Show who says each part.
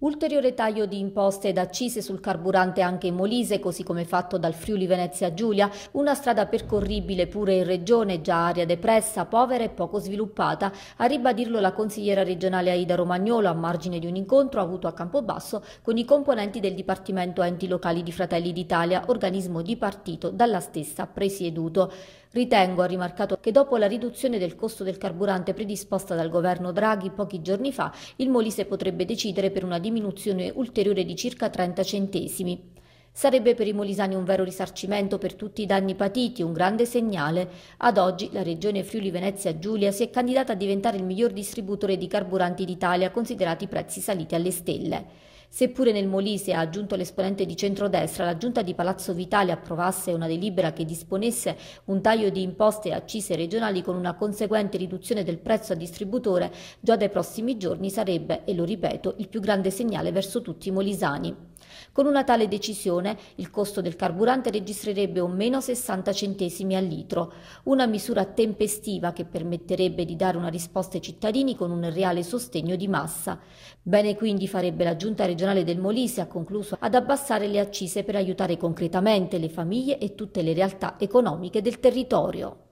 Speaker 1: Ulteriore taglio di imposte ed accise sul carburante anche in Molise, così come fatto dal Friuli Venezia Giulia, una strada percorribile pure in regione, già area depressa, povera e poco sviluppata, a ribadirlo la consigliera regionale Aida Romagnolo a margine di un incontro avuto a Campobasso con i componenti del Dipartimento Enti Locali di Fratelli d'Italia, organismo di partito dalla stessa presieduto. Ritengo, ha rimarcato, che dopo la riduzione del costo del carburante predisposta dal governo Draghi pochi giorni fa, il Molise potrebbe decidere per una diminuzione ulteriore di circa 30 centesimi. Sarebbe per i molisani un vero risarcimento per tutti i danni patiti, un grande segnale. Ad oggi la regione Friuli Venezia Giulia si è candidata a diventare il miglior distributore di carburanti d'Italia, considerati i prezzi saliti alle stelle. Seppure nel Molise, ha aggiunto l'esponente di centrodestra, la giunta di Palazzo Vitale approvasse una delibera che disponesse un taglio di imposte e accise regionali con una conseguente riduzione del prezzo a distributore, già dai prossimi giorni sarebbe, e lo ripeto, il più grande segnale verso tutti i molisani. Con una tale decisione il costo del carburante registrerebbe un meno 60 centesimi al litro, una misura tempestiva che permetterebbe di dare una risposta ai cittadini con un reale sostegno di massa. Bene quindi farebbe la Giunta regionale del Molise, ha concluso, ad abbassare le accise per aiutare concretamente le famiglie e tutte le realtà economiche del territorio.